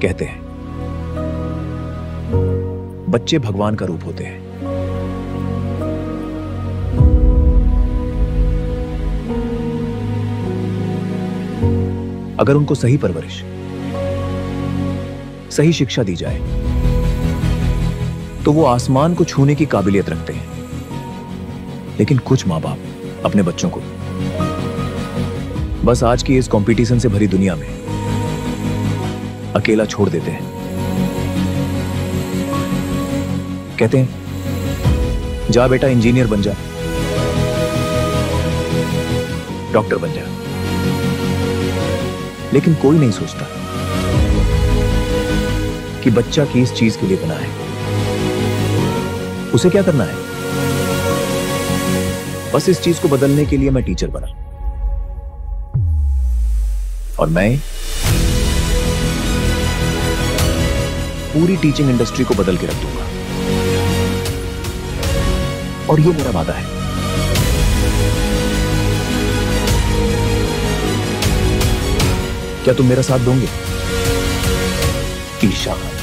कहते हैं। बच्चे भगवान का रूप होते हैं। अगर उनको सही परवरिश, सही शिक्षा दी जाए तो वो आसमान को छूने की काबिलियत रखते हैं। लेकिन कुछ माँ बाप अपने बच्चों को, बस आज की इस कंपटीशन से भरी दुनिया में अकेला छोड़ देते हैं। कहते हैं, जा बेटा, इंजीनियर बन जा। डॉक्टर बन जा। लेकिन कोई नहीं सोचता कि बच्चा किस चीज़ के लिए बना है। उसे क्या करना है? बस इस चीज़ को बदलने के लिए मैं टीचर बना। और मैं पूरी टीचिंग इंडस्ट्री को बदल के रख दूँगा। और ये मेरा वादा है। क्या तुम मेरा साथ दोगे? ईशा।